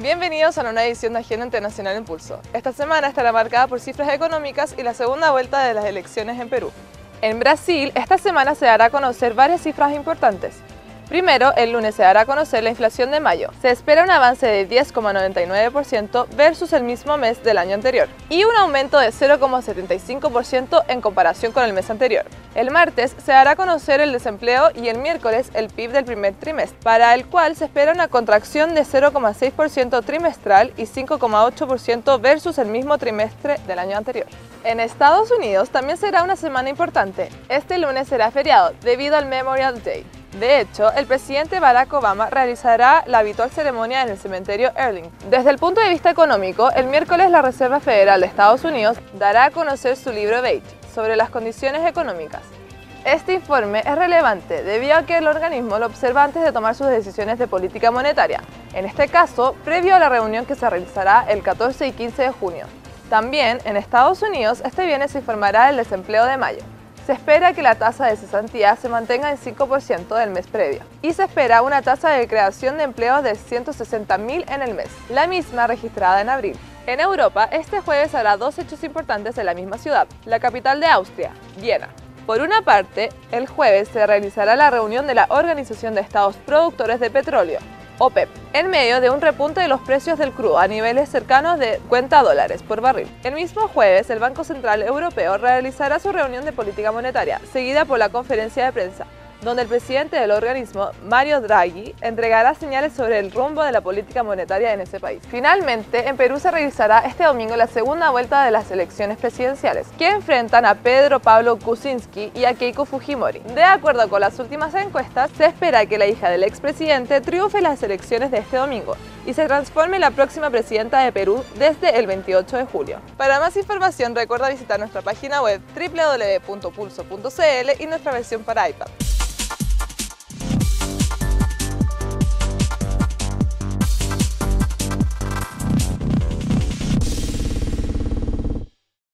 Bienvenidos a una edición de Agenda Internacional en Pulso. Esta semana estará marcada por cifras económicas y la segunda vuelta de las elecciones en Perú. En Brasil, esta semana se dará a conocer varias cifras importantes. Primero, el lunes se dará a conocer la inflación de mayo. Se espera un avance de 10,99% versus el mismo mes del año anterior y un aumento de 0,75% en comparación con el mes anterior. El martes se dará a conocer el desempleo y el miércoles el PIB del primer trimestre, para el cual se espera una contracción de 0,6% trimestral y 5,8% versus el mismo trimestre del año anterior. En Estados Unidos también será una semana importante. Este lunes será feriado debido al Memorial Day. De hecho, el presidente Barack Obama realizará la habitual ceremonia en el cementerio Erling. Desde el punto de vista económico, el miércoles la Reserva Federal de Estados Unidos dará a conocer su libro Beige sobre las condiciones económicas. Este informe es relevante debido a que el organismo lo observa antes de tomar sus decisiones de política monetaria, en este caso, previo a la reunión que se realizará el 14 y 15 de junio. También, en Estados Unidos, este viernes se informará del desempleo de mayo. Se espera que la tasa de cesantía se mantenga en 5% del mes previo y se espera una tasa de creación de empleos de 160.000 en el mes, la misma registrada en abril. En Europa, este jueves habrá dos hechos importantes en la misma ciudad, la capital de Austria, Viena. Por una parte, el jueves se realizará la reunión de la Organización de Estados Productores de Petróleo, OPEP, en medio de un repunte de los precios del crudo a niveles cercanos de 50 dólares por barril. El mismo jueves, el Banco Central Europeo realizará su reunión de política monetaria, seguida por la conferencia de prensa, donde el presidente del organismo, Mario Draghi, entregará señales sobre el rumbo de la política monetaria en ese país. Finalmente, en Perú se realizará este domingo la segunda vuelta de las elecciones presidenciales, que enfrentan a Pedro Pablo Kuczynski y a Keiko Fujimori. De acuerdo con las últimas encuestas, se espera que la hija del expresidente triunfe en las elecciones de este domingo y se transforme en la próxima presidenta de Perú desde el 28 de julio. Para más información recuerda visitar nuestra página web www.pulso.cl y nuestra versión para iPad.